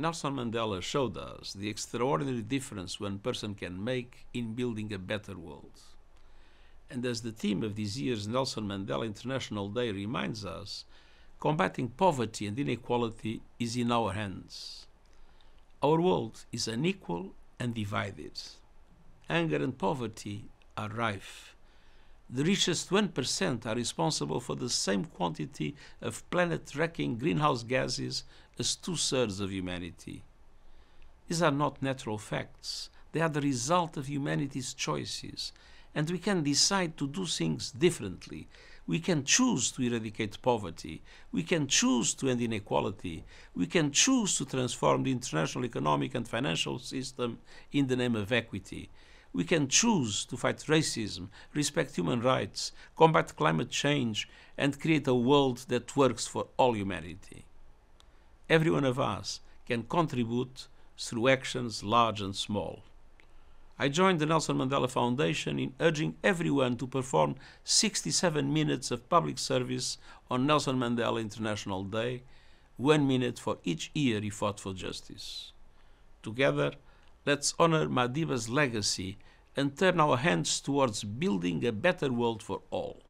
Nelson Mandela showed us the extraordinary difference one person can make in building a better world. And as the theme of this year's Nelson Mandela International Day reminds us, combating poverty and inequality is in our hands. Our world is unequal and divided. Anger and poverty are rife. The richest 1% are responsible for the same quantity of planet wrecking greenhouse gases as two thirds of humanity. These are not natural facts, they are the result of humanity's choices, and we can decide to do things differently. We can choose to eradicate poverty. We can choose to end inequality. We can choose to transform the international economic and financial system in the name of equity. We can choose to fight racism, respect human rights, combat climate change, and create a world that works for all humanity every one of us can contribute through actions large and small. I joined the Nelson Mandela Foundation in urging everyone to perform 67 minutes of public service on Nelson Mandela International Day, one minute for each year he fought for justice. Together, let's honor Madiba's legacy and turn our hands towards building a better world for all.